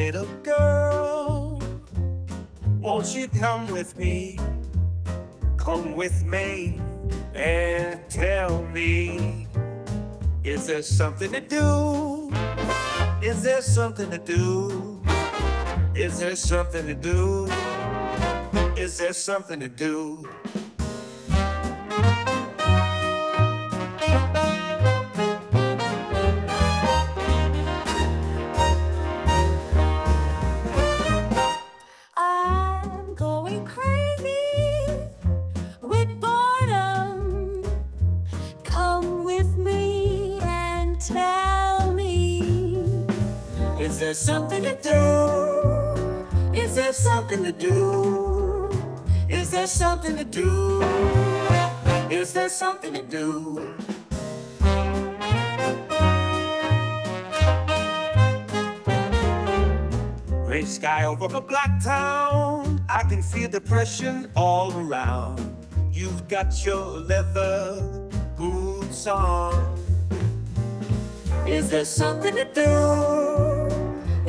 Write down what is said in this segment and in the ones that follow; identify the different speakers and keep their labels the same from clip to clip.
Speaker 1: little girl. Won't you come with me? Come with me and tell me Is there something to do? Is there something to do? Is there something to do? Is there something to do? Is there something to do? Is there something to do? Is there something to do? Is there something to do? Gray sky over a black town. I can feel depression all around. You've got your leather boots on. Is there something to do?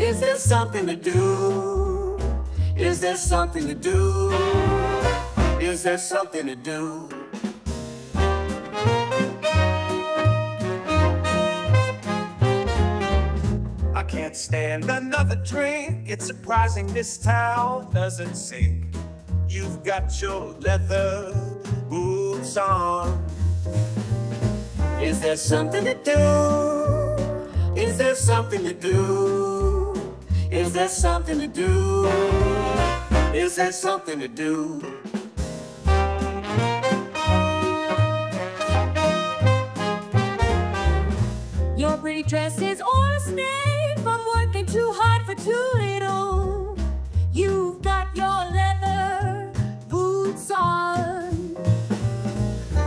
Speaker 1: Is there something to do? Is there something to do? Is there something to do? I can't stand another drink. It's surprising this town doesn't sink. You've got your leather boots on. Is there something to do? Is there something to do? Is there something to do? Is there something to do?
Speaker 2: Your pretty dress is all a stain from working too hard for too little. You've got your leather boots on.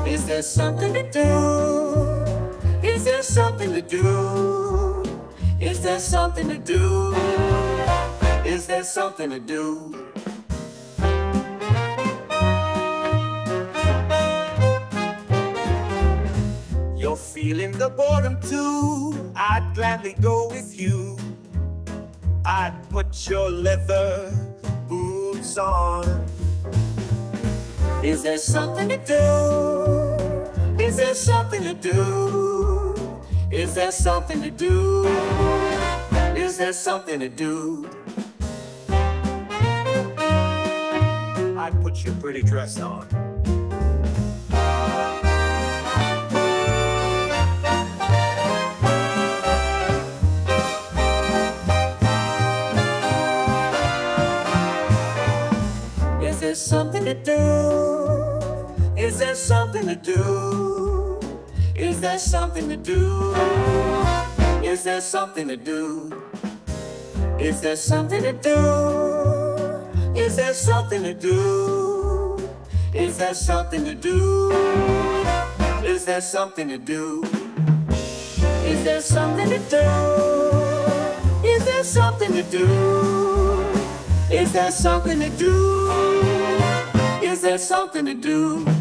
Speaker 1: Is there something to do? Is there something to do? Is there something to do? Is there something to do? You're feeling the boredom too. I'd gladly go with you. I'd put your leather boots on. Is there something to do? Is there something to do? Is there something to do? Is there something to do? I put your pretty dress on. Is there something to do? Is there something to do? Is there something to do? Is there something to do? Is there something to do? Is there something to do? Is there something to do? Is there something to do? Is there something to do? Is there something to do? Is there something to do? Is there something to do?